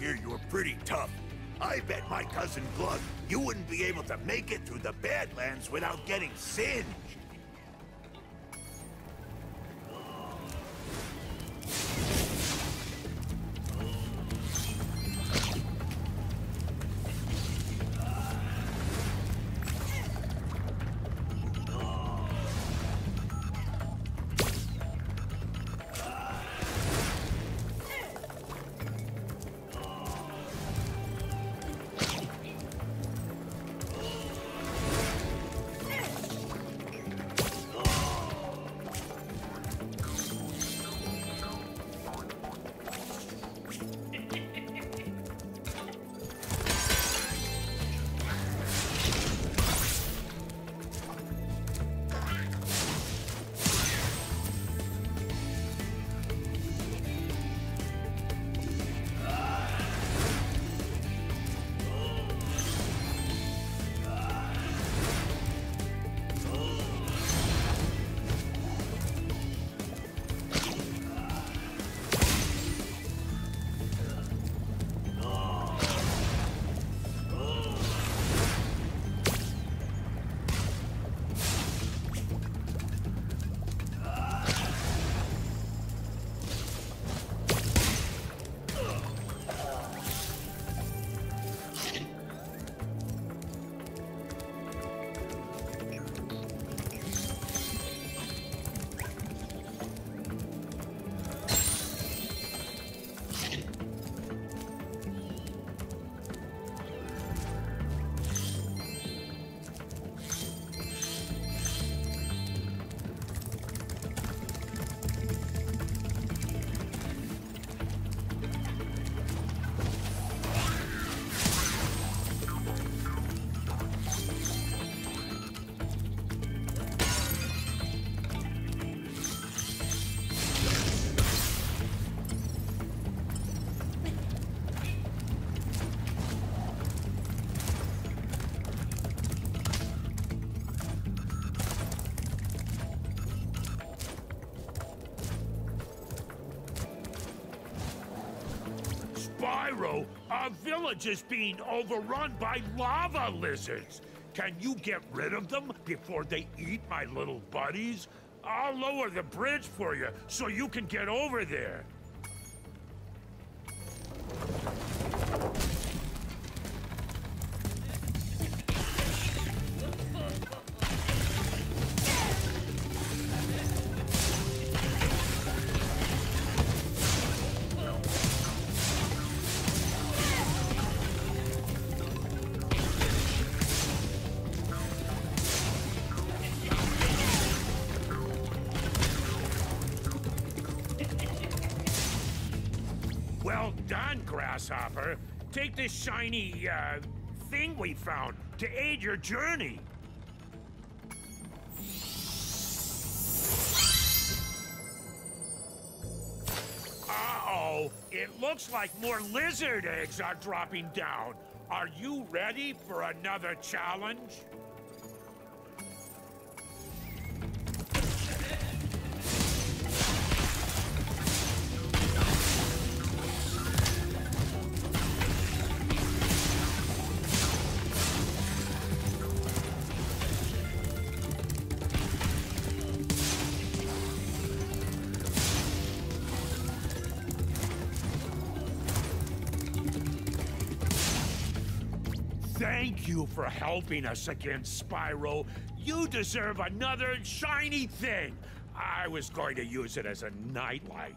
hear you're pretty tough. I bet my cousin Glug you wouldn't be able to make it through the Badlands without getting singed. Spyro, our village is being overrun by lava lizards. Can you get rid of them before they eat my little buddies? I'll lower the bridge for you so you can get over there. Grasshopper. Take this shiny, uh, thing we found to aid your journey. Uh-oh. It looks like more lizard eggs are dropping down. Are you ready for another challenge? You for helping us against Spyro. You deserve another shiny thing. I was going to use it as a nightlight.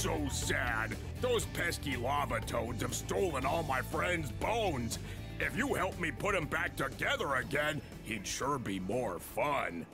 So sad. Those pesky lava toads have stolen all my friend's bones. If you help me put them back together again, he'd sure be more fun.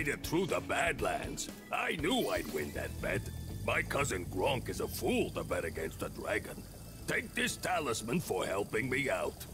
Through the Badlands. I knew I'd win that bet. My cousin Gronk is a fool to bet against a dragon. Take this talisman for helping me out.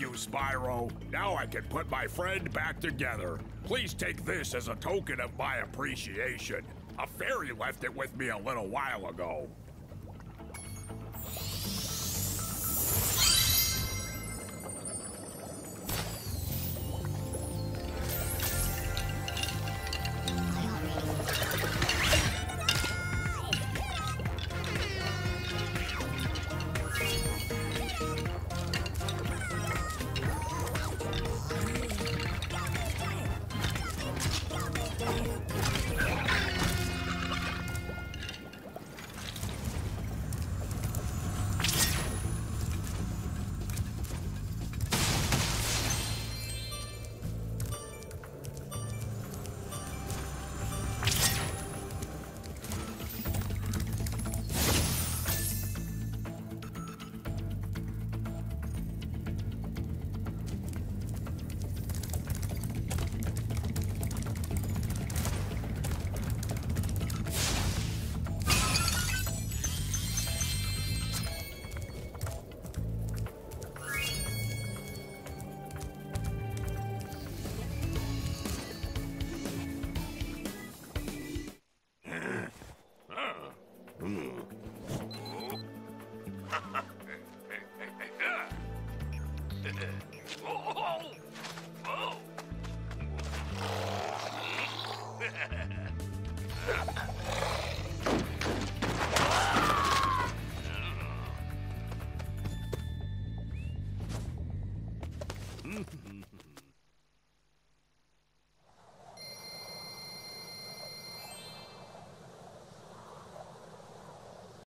Thank you, Spyro. Now I can put my friend back together. Please take this as a token of my appreciation. A fairy left it with me a little while ago. Mm.